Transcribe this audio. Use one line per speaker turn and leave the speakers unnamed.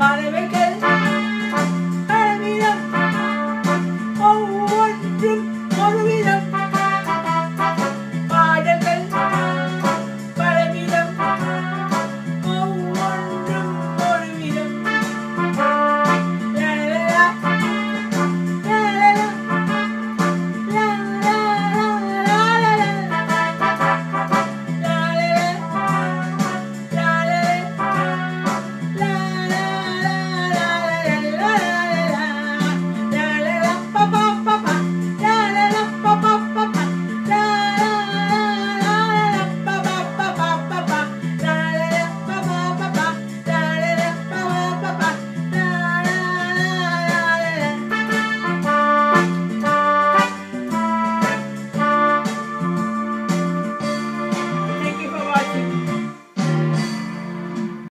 Father,